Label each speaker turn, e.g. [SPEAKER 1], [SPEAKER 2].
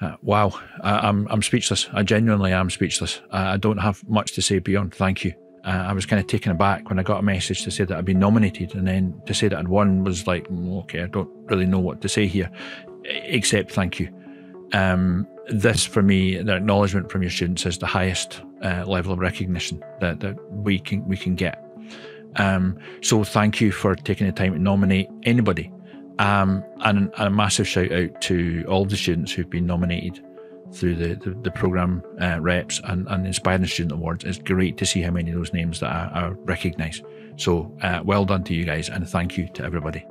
[SPEAKER 1] Uh, wow, I, am I'm, I'm speechless. I genuinely am speechless. I, I don't have much to say beyond thank you. Uh, I was kind of taken aback when I got a message to say that I'd been nominated, and then to say that I'd won was like, mm, okay, I don't really know what to say here, except thank you. Um, this, for me, the acknowledgement from your students is the highest uh, level of recognition that, that we can we can get. Um, so thank you for taking the time to nominate anybody um, and, a massive shout out to all the students who've been nominated through the, the, the programme uh, reps and, and Inspiring Student Awards. It's great to see how many of those names that are, are recognised. So uh, well done to you guys and thank you to everybody.